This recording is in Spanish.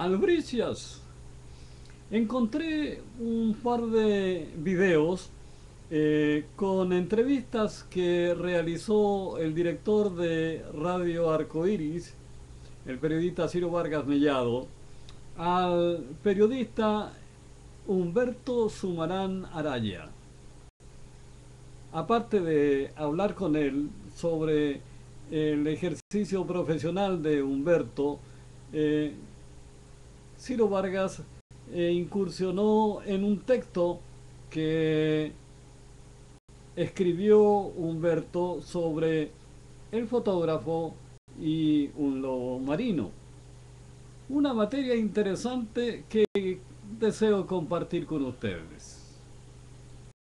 Albricias. Encontré un par de videos eh, con entrevistas que realizó el director de Radio Arcoiris, el periodista Ciro Vargas Mellado, al periodista Humberto Sumarán Araya. Aparte de hablar con él sobre el ejercicio profesional de Humberto, eh, Ciro Vargas eh, incursionó en un texto que escribió Humberto sobre el fotógrafo y un lobo marino. Una materia interesante que deseo compartir con ustedes.